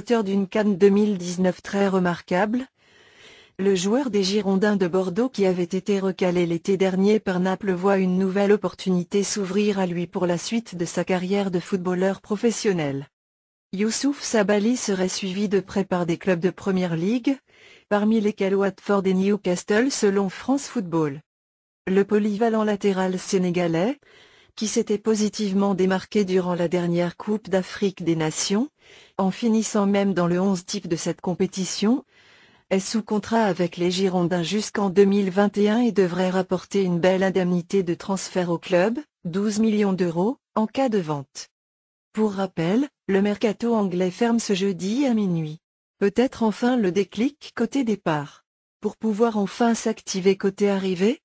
d'une Cannes 2019 très remarquable, le joueur des Girondins de Bordeaux qui avait été recalé l'été dernier par Naples voit une nouvelle opportunité s'ouvrir à lui pour la suite de sa carrière de footballeur professionnel. Youssouf Sabali serait suivi de près par des clubs de Première Ligue, parmi lesquels Watford et Newcastle selon France Football. Le polyvalent latéral sénégalais, qui s'était positivement démarqué durant la dernière Coupe d'Afrique des Nations, en finissant même dans le 11 type de cette compétition, est sous contrat avec les Girondins jusqu'en 2021 et devrait rapporter une belle indemnité de transfert au club, 12 millions d'euros, en cas de vente. Pour rappel, le mercato anglais ferme ce jeudi à minuit. Peut-être enfin le déclic côté départ. Pour pouvoir enfin s'activer côté arrivée